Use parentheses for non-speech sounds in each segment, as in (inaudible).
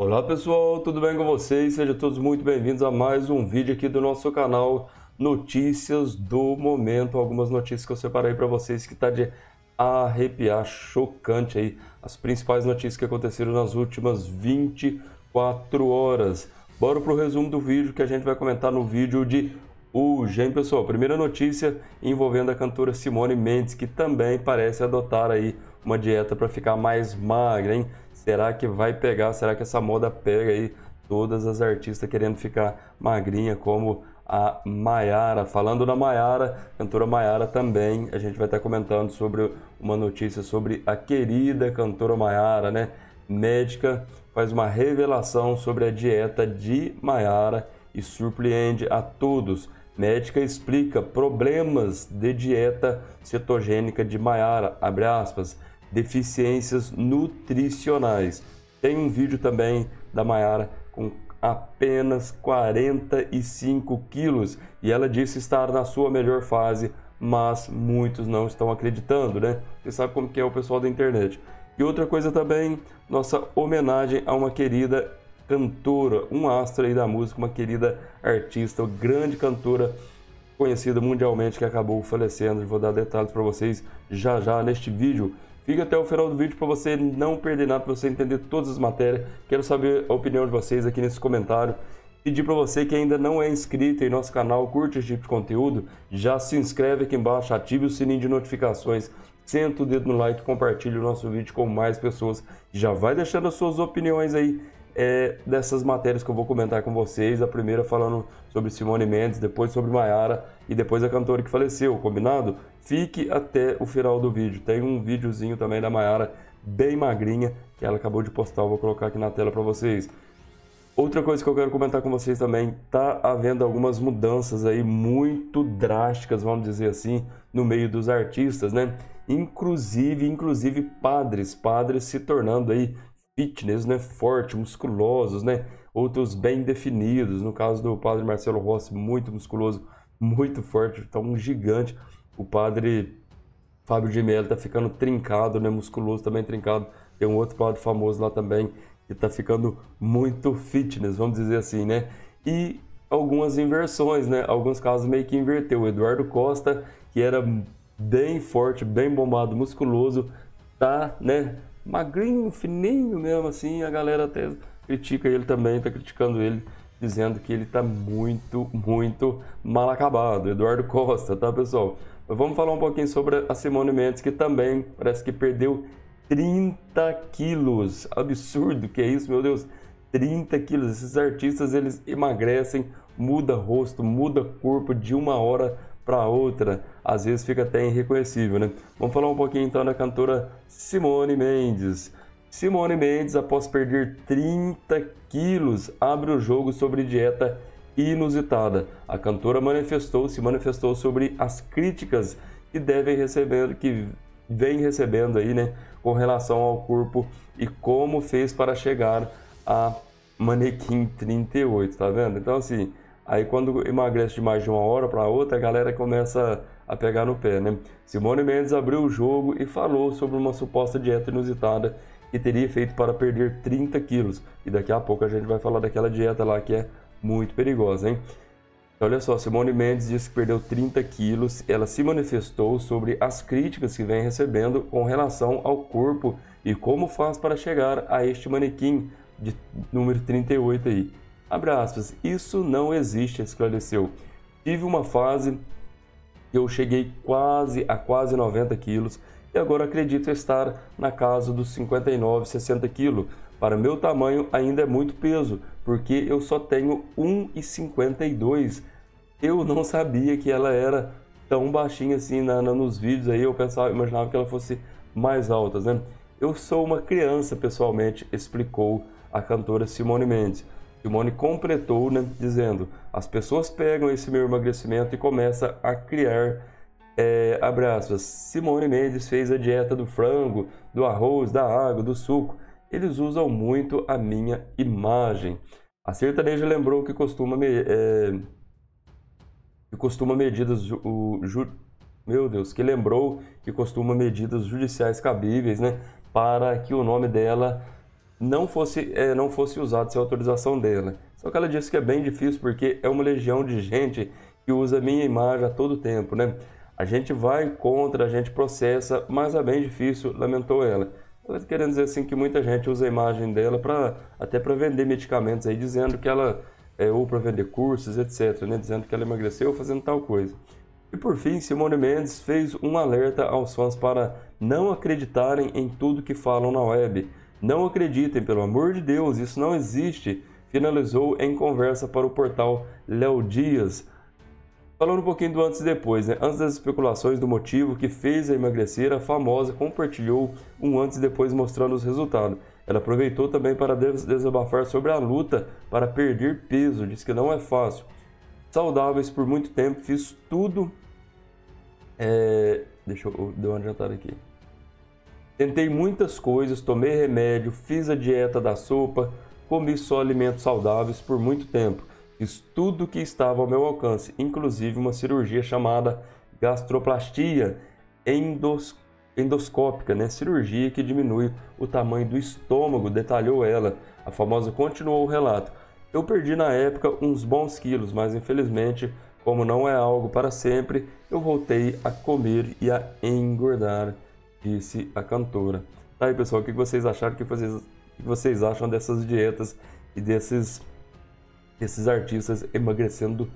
Olá pessoal, tudo bem com vocês? Sejam todos muito bem-vindos a mais um vídeo aqui do nosso canal Notícias do Momento. Algumas notícias que eu separei para vocês que tá de arrepiar, chocante aí. As principais notícias que aconteceram nas últimas 24 horas. Bora pro resumo do vídeo que a gente vai comentar no vídeo de hoje, hein pessoal? Primeira notícia envolvendo a cantora Simone Mendes, que também parece adotar aí uma dieta para ficar mais magra, hein? Será que vai pegar? Será que essa moda pega aí todas as artistas querendo ficar magrinha como a Maiara? Falando da Maiara, cantora Maiara também, a gente vai estar comentando sobre uma notícia sobre a querida cantora Maiara, né? Médica faz uma revelação sobre a dieta de Maiara e surpreende a todos. Médica explica problemas de dieta cetogênica de Maiara, abre aspas deficiências nutricionais. Tem um vídeo também da Mayara com apenas 45 quilos e ela disse estar na sua melhor fase, mas muitos não estão acreditando, né? Você sabe como que é o pessoal da internet. E outra coisa também, nossa homenagem a uma querida cantora, um astro aí da música, uma querida artista, uma grande cantora conhecida mundialmente que acabou falecendo. Vou dar detalhes para vocês já já neste vídeo. Fica até o final do vídeo para você não perder nada, para você entender todas as matérias. Quero saber a opinião de vocês aqui nesse comentário. Pedir para você que ainda não é inscrito em nosso canal, curte esse tipo de conteúdo, já se inscreve aqui embaixo, ative o sininho de notificações, senta o dedo no like, compartilhe o nosso vídeo com mais pessoas. Já vai deixando as suas opiniões aí é, dessas matérias que eu vou comentar com vocês. A primeira falando sobre Simone Mendes, depois sobre Maiara e depois a cantora que faleceu, combinado? Fique até o final do vídeo. Tem um videozinho também da Maiara bem magrinha que ela acabou de postar, eu vou colocar aqui na tela para vocês. Outra coisa que eu quero comentar com vocês também, tá havendo algumas mudanças aí muito drásticas, vamos dizer assim, no meio dos artistas, né? Inclusive, inclusive padres, padres se tornando aí fitness, né, forte, musculosos, né, outros bem definidos. No caso do padre Marcelo Rossi, muito musculoso, muito forte, tá um gigante. O padre Fábio de Mello tá ficando trincado, né, musculoso também trincado. Tem um outro padre famoso lá também que tá ficando muito fitness, vamos dizer assim, né? E algumas inversões, né? Alguns casos meio que inverteu. O Eduardo Costa, que era bem forte, bem bombado, musculoso, tá, né, magrinho, fininho mesmo assim, a galera até critica ele também, tá criticando ele, dizendo que ele tá muito, muito mal acabado. Eduardo Costa, tá pessoal? Mas vamos falar um pouquinho sobre a Simone Mendes, que também parece que perdeu 30 quilos. Absurdo que é isso, meu Deus. 30 quilos. Esses artistas, eles emagrecem, muda rosto, muda corpo de uma hora para outra, às vezes fica até irreconhecível, né? Vamos falar um pouquinho então da cantora Simone Mendes. Simone Mendes, após perder 30 quilos, abre o jogo sobre dieta inusitada. A cantora manifestou, se manifestou sobre as críticas que devem receber, que vem recebendo aí, né, com relação ao corpo e como fez para chegar a manequim 38, tá vendo? Então assim, Aí quando emagrece de mais de uma hora para outra, a galera começa a pegar no pé, né? Simone Mendes abriu o jogo e falou sobre uma suposta dieta inusitada que teria feito para perder 30 quilos. E daqui a pouco a gente vai falar daquela dieta lá que é muito perigosa, hein? Então, olha só, Simone Mendes disse que perdeu 30 quilos. Ela se manifestou sobre as críticas que vem recebendo com relação ao corpo e como faz para chegar a este manequim de número 38 aí. Abre aspas, isso não existe, esclareceu. Tive uma fase que eu cheguei quase a quase 90 quilos e agora acredito estar na casa dos 59, 60 quilos. Para meu tamanho ainda é muito peso, porque eu só tenho 1,52. Eu não sabia que ela era tão baixinha assim na, na, nos vídeos aí, eu pensava, imaginava que ela fosse mais alta, né? Eu sou uma criança, pessoalmente, explicou a cantora Simone Mendes. Simone completou, né, dizendo: as pessoas pegam esse meu emagrecimento e começam a criar é, abraços. Simone Mendes fez a dieta do frango, do arroz, da água, do suco. Eles usam muito a minha imagem. A sertaneja lembrou que costuma, me, é, que costuma medidas o, ju, meu Deus, que lembrou que costuma medidas judiciais cabíveis, né, para que o nome dela não fosse, é, não fosse usado sem autorização dela. Só que ela disse que é bem difícil porque é uma legião de gente que usa minha imagem a todo tempo, né? A gente vai contra, a gente processa, mas é bem difícil, lamentou ela. Ela tá querendo dizer assim que muita gente usa a imagem dela para até para vender medicamentos aí, dizendo que ela é, ou para vender cursos, etc, né? Dizendo que ela emagreceu fazendo tal coisa. E por fim, Simone Mendes fez um alerta aos fãs para não acreditarem em tudo que falam na web. Não acreditem, pelo amor de Deus, isso não existe. Finalizou em conversa para o portal Léo Dias. Falando um pouquinho do antes e depois, né? Antes das especulações do motivo que fez a emagrecer, a famosa compartilhou um antes e depois mostrando os resultados. Ela aproveitou também para desabafar sobre a luta para perder peso, diz que não é fácil. Saudáveis por muito tempo, fiz tudo. É... Deixa eu dar uma adiantada aqui. Tentei muitas coisas, tomei remédio, fiz a dieta da sopa, comi só alimentos saudáveis por muito tempo Fiz tudo o que estava ao meu alcance, inclusive uma cirurgia chamada gastroplastia endos, endoscópica, né? cirurgia que diminui o tamanho do estômago, detalhou ela. A famosa continuou o relato. Eu perdi na época uns bons quilos, mas infelizmente, como não é algo para sempre, eu voltei a comer e a engordar, disse a cantora. Tá aí, pessoal, o que vocês acharam? O que vocês, o que vocês acham dessas dietas e desses esses artistas emagrecendo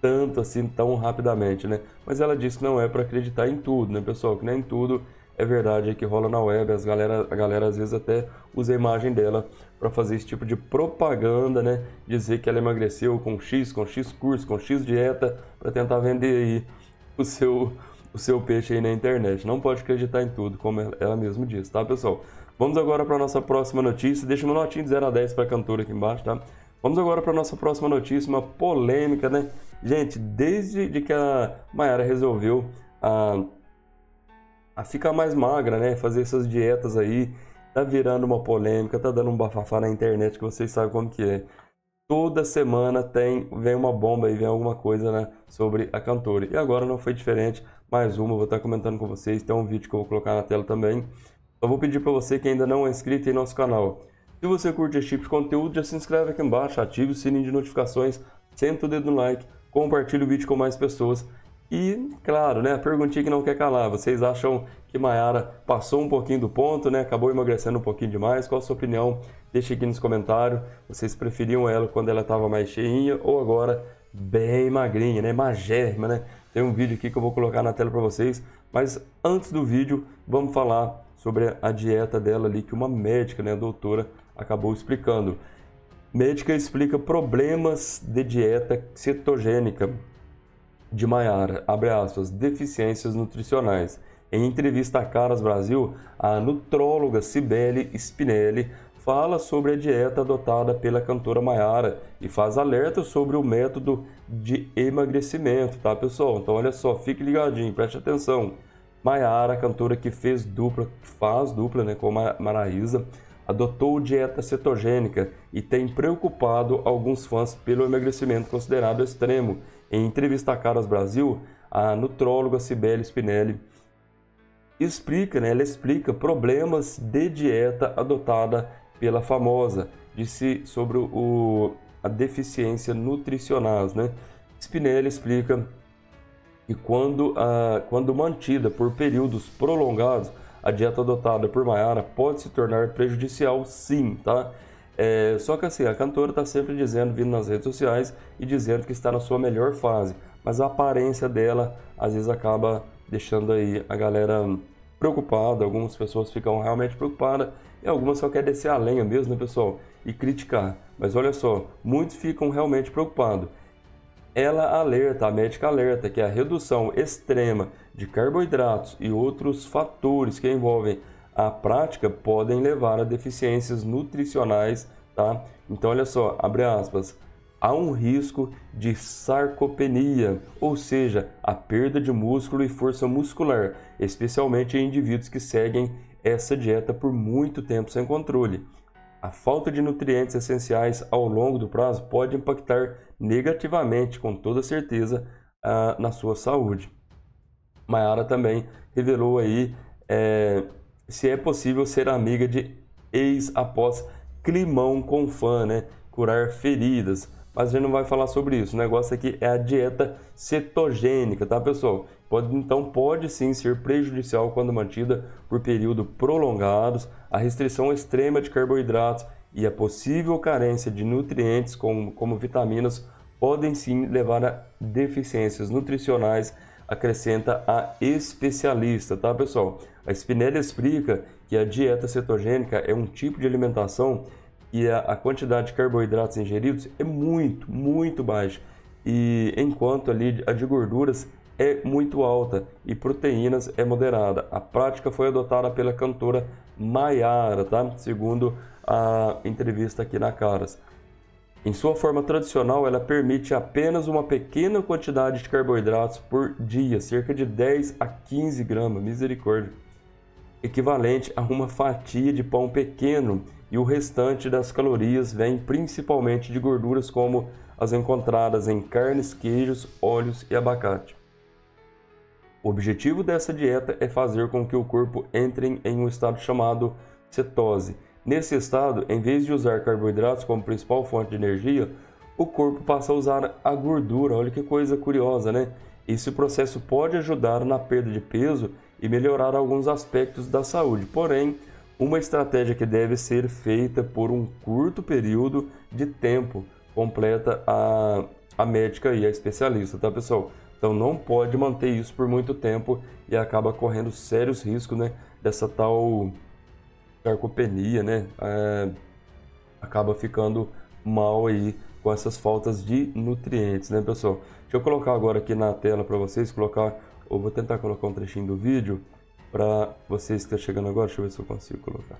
tanto assim tão rapidamente, né? Mas ela disse que não é para acreditar em tudo, né, pessoal? Que nem tudo é verdade que rola na web. As galera, a galera às vezes até usa a imagem dela para fazer esse tipo de propaganda, né? Dizer que ela emagreceu com X, com X curso, com X dieta para tentar vender aí o seu o seu peixe aí na internet. Não pode acreditar em tudo, como ela mesma disse, tá, pessoal? Vamos agora para nossa próxima notícia. Deixa uma notinha de 0 a 10 para a cantora aqui embaixo, tá? Vamos agora para nossa próxima notícia, uma polêmica, né? Gente, desde de que a Mayara resolveu a, a ficar mais magra, né? Fazer essas dietas aí, tá virando uma polêmica, tá dando um bafafá na internet que vocês sabem como que é. Toda semana tem, vem uma bomba e vem alguma coisa né, sobre a cantora. E agora não foi diferente, mais uma, vou estar comentando com vocês, tem um vídeo que eu vou colocar na tela também. Eu vou pedir para você que ainda não é inscrito em nosso canal, se você curte esse tipo de conteúdo, já se inscreve aqui embaixo, ative o sininho de notificações, senta o dedo no like, compartilhe o vídeo com mais pessoas. E, claro, né, a perguntinha que não quer calar, vocês acham que Mayara passou um pouquinho do ponto, né, acabou emagrecendo um pouquinho demais? Qual a sua opinião? Deixe aqui nos comentários. Vocês preferiam ela quando ela estava mais cheinha ou agora bem magrinha, né, magérrima, né? Tem um vídeo aqui que eu vou colocar na tela para vocês. Mas antes do vídeo, vamos falar sobre a dieta dela ali que uma médica, né, a doutora, acabou explicando. Médica explica problemas de dieta cetogênica de Maiara, abre aspas, deficiências nutricionais. Em entrevista a Caras Brasil, a nutróloga Cibele Spinelli fala sobre a dieta adotada pela cantora Maiara e faz alerta sobre o método de emagrecimento, tá pessoal? Então olha só, fique ligadinho, preste atenção. Maiara, cantora que fez dupla, faz dupla né, com a Maraísa, adotou dieta cetogênica e tem preocupado alguns fãs pelo emagrecimento considerado extremo. Em entrevista a Caras Brasil, a nutróloga Cibele Spinelli explica, né, ela explica problemas de dieta adotada pela famosa, disse sobre o, a deficiência nutricional. Né? Spinelli explica que quando, a, quando mantida por períodos prolongados, a dieta adotada por Mayara pode se tornar prejudicial sim, tá? É, só que assim, a cantora está sempre dizendo, vindo nas redes sociais e dizendo que está na sua melhor fase, mas a aparência dela às vezes acaba deixando aí a galera preocupada, algumas pessoas ficam realmente preocupadas e algumas só querem descer a lenha mesmo, né, pessoal? E criticar. Mas olha só, muitos ficam realmente preocupados ela alerta, a médica alerta que a redução extrema de carboidratos e outros fatores que envolvem a prática podem levar a deficiências nutricionais, tá? Então olha só, abre aspas, há um risco de sarcopenia, ou seja, a perda de músculo e força muscular, especialmente em indivíduos que seguem essa dieta por muito tempo sem controle. A falta de nutrientes essenciais ao longo do prazo pode impactar negativamente, com toda certeza, na sua saúde. Mayara também revelou aí é, se é possível ser amiga de ex após climão com fã, né? Curar feridas. Mas a gente não vai falar sobre isso. O negócio aqui é a dieta cetogênica, tá, pessoal? Pode, então pode sim ser prejudicial quando mantida por período prolongados. A restrição extrema de carboidratos e a possível carência de nutrientes como, como vitaminas podem sim levar a deficiências nutricionais, acrescenta a especialista, tá pessoal? A Spinelli explica que a dieta cetogênica é um tipo de alimentação e a, a quantidade de carboidratos ingeridos é muito, muito baixa. E enquanto ali a de gorduras é muito alta e proteínas é moderada. A prática foi adotada pela cantora Maiara, tá? Segundo a entrevista aqui na Caras. Em sua forma tradicional, ela permite apenas uma pequena quantidade de carboidratos por dia, cerca de 10 a 15 gramas, misericórdia, equivalente a uma fatia de pão pequeno, e o restante das calorias vem principalmente de gorduras como as encontradas em carnes, queijos, óleos e abacate. O objetivo dessa dieta é fazer com que o corpo entre em um estado chamado cetose, Nesse estado, em vez de usar carboidratos como principal fonte de energia, o corpo passa a usar a gordura. Olha que coisa curiosa, né? Esse processo pode ajudar na perda de peso e melhorar alguns aspectos da saúde. Porém, uma estratégia que deve ser feita por um curto período de tempo, completa a, a médica e a especialista, tá pessoal? Então não pode manter isso por muito tempo e acaba correndo sérios riscos, né? Dessa tal sarcopenia, né? É, acaba ficando mal aí com essas faltas de nutrientes, né, pessoal? Deixa eu colocar agora aqui na tela para vocês, colocar, ou vou tentar colocar um trechinho do vídeo para vocês que estão tá chegando agora, deixa eu ver se eu consigo colocar.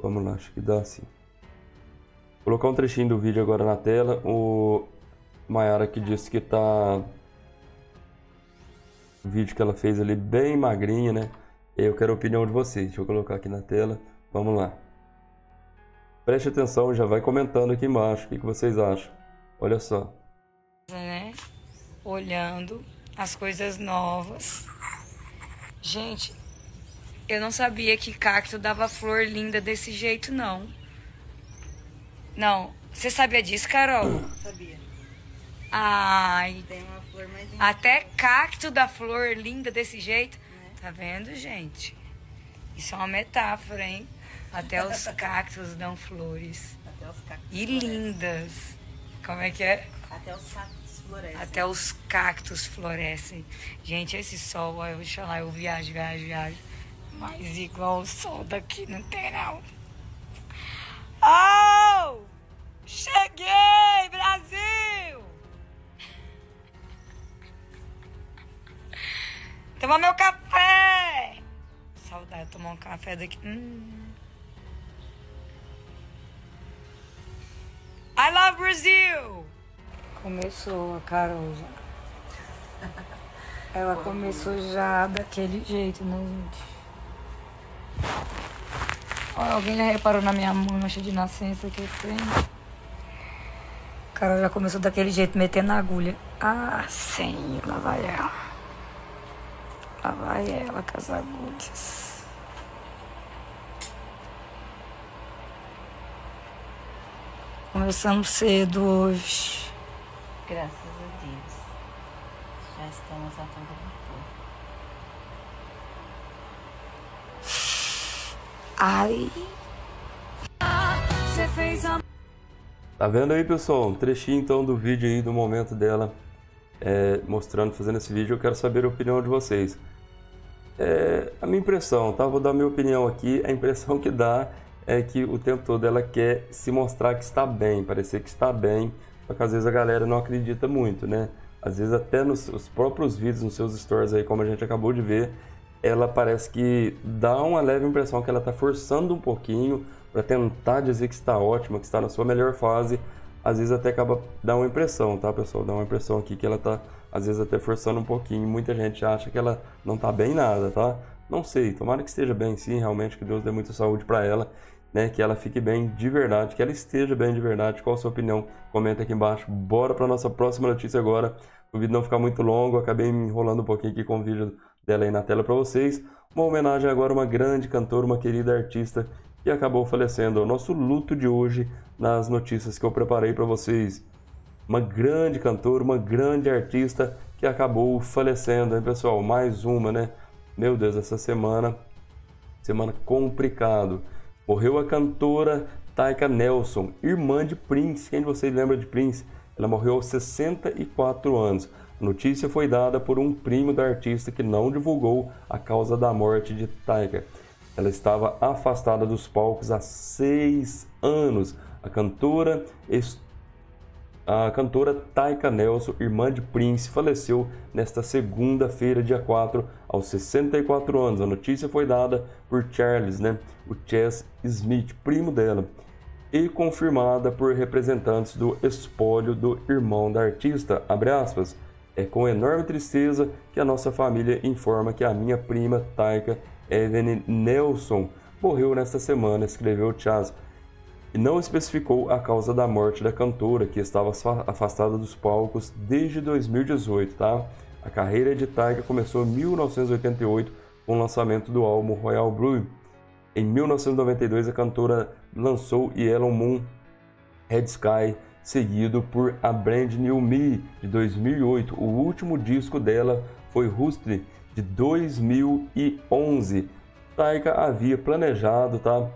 Vamos lá, acho que dá sim. Vou colocar um trechinho do vídeo agora na tela, o Mayara que disse que tá o vídeo que ela fez ali bem magrinha, né? Eu quero a opinião de vocês. Deixa eu colocar aqui na tela. Vamos lá. Preste atenção, já vai comentando aqui embaixo o que, vocês acham. Olha só. Né? Olhando as coisas novas. Gente, eu não sabia que cacto dava flor linda desse jeito, não. Não. Você sabia disso, Carol? Sabia. Ai. Tem uma flor mais Até cacto da flor linda desse jeito. Tá vendo, gente? Isso é uma metáfora, hein? Até os (laughs) cactos dão flores. Até os cactos E lindas. Como é que é? Até os cactos florescem. Até os cactos florescem. Gente, esse sol, eu vou lá, eu viajo, viajo, viajo. Mas igual o sol daqui não tem, não. Oh! Cheguei, Brasil! Toma meu café! Saudade de tomar um café daqui. Hum. I love Brazil! Começou a Carol já. (laughs) Ela começou já daquele jeito, né, gente? Olha, alguém já reparou na minha mancha de nascença que eu tenho? Carol já começou daquele jeito, metendo a agulha. Ah, sim, lá vai ela. Lá vai ela com as agulhas. Começamos cedo hoje. Graças a Deus. Já estamos a todo vapor. Ai. Você fez a. Tá vendo aí, pessoal? Um trechinho então do vídeo aí do momento dela é, mostrando, fazendo esse vídeo. Eu quero saber a opinião de vocês. É, a minha impressão, tá? Vou dar minha opinião aqui. A impressão que dá é que o tempo todo ela quer se mostrar que está bem, parecer que está bem, só que às vezes a galera não acredita muito, né? Às vezes até nos próprios vídeos, nos seus stories aí, como a gente acabou de ver, ela parece que dá uma leve impressão que ela está forçando um pouquinho para tentar dizer que está ótima, que está na sua melhor fase. Às vezes até acaba dá uma impressão, tá, pessoal? Dá uma impressão aqui que ela está às vezes até forçando um pouquinho. Muita gente acha que ela não está bem nada, tá? Não sei, tomara que esteja bem sim, realmente, que Deus dê muita saúde para ela, né? Que ela fique bem de verdade, que ela esteja bem de verdade. Qual a sua opinião? Comenta aqui embaixo. Bora para nossa próxima notícia agora. O vídeo não ficar muito longo, acabei me enrolando um pouquinho aqui com o vídeo dela aí na tela para vocês. Uma homenagem agora a uma grande cantora, uma querida artista que acabou falecendo. O nosso luto de hoje nas notícias que eu preparei para vocês. Uma grande cantora, uma grande artista que acabou falecendo, hein, pessoal? Mais uma, né? Meu Deus, essa semana, semana complicado. Morreu a cantora Taika Nelson, irmã de Prince. Quem de vocês lembra de Prince? Ela morreu aos 64 anos. A notícia foi dada por um primo da artista que não divulgou a causa da morte de Taika. Ela estava afastada dos palcos há seis anos. A cantora, a cantora Taika Nelson, irmã de Prince, faleceu nesta segunda-feira, dia 4, aos 64 anos. A notícia foi dada por Charles, né, o Chess Smith, primo dela, e confirmada por representantes do espólio do irmão da artista. É com enorme tristeza que a nossa família informa que a minha prima Taika Evelyn Nelson morreu nesta semana, escreveu Chaz, e não especificou a causa da morte da cantora, que estava afastada dos palcos desde 2018, tá? A carreira de Taika começou em 1988 com o lançamento do álbum Royal Blue. Em 1992, a cantora lançou Yellow Moon Red Sky, seguido por A Brand New Me, de 2008. O último disco dela foi Rusty, de 2011. Taika havia planejado tá,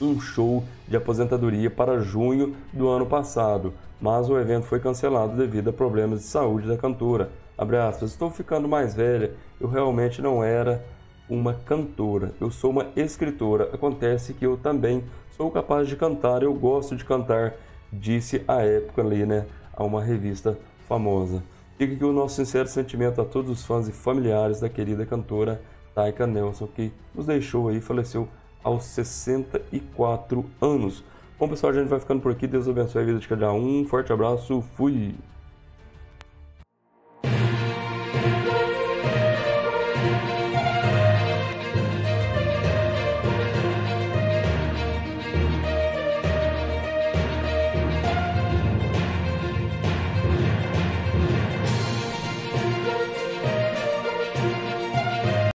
um show de aposentadoria para junho do ano passado, mas o evento foi cancelado devido a problemas de saúde da cantora. Aspas, Estou ficando mais velha, eu realmente não era uma cantora, eu sou uma escritora. Acontece que eu também sou capaz de cantar, eu gosto de cantar disse à época ali, né, a uma revista famosa. Fica aqui o nosso sincero sentimento a todos os fãs e familiares da querida cantora Taika Nelson, que nos deixou aí, faleceu aos 64 anos. Bom, pessoal, a gente vai ficando por aqui. Deus abençoe a vida de cada um. Forte abraço. Fui!